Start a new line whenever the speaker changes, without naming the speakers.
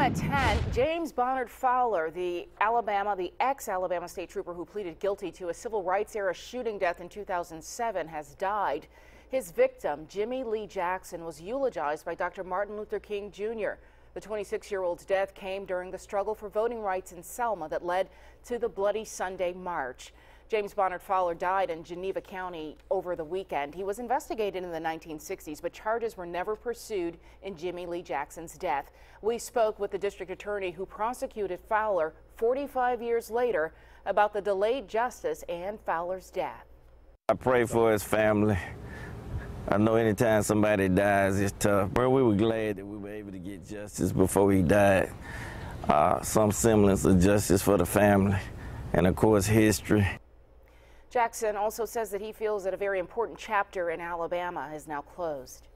at 10, James Bonard Fowler, the Alabama, the ex-Alabama state trooper who pleaded guilty to a civil rights era shooting death in 2007 has died. His victim, Jimmy Lee Jackson, was eulogized by Dr. Martin Luther King Jr. The 26-year-old's death came during the struggle for voting rights in Selma that led to the Bloody Sunday March. James Bonard Fowler died in Geneva County over the weekend. He was investigated in the 1960s, but charges were never pursued in Jimmy Lee Jackson's death. We spoke with the district attorney who prosecuted Fowler 45 years later about the delayed justice and Fowler's death.
I pray for his family. I know anytime somebody dies, it's tough. But we were glad that we were able to get justice before he died. Uh, some semblance of justice for the family, and of course, history.
Jackson also says that he feels that a very important chapter in Alabama is now closed.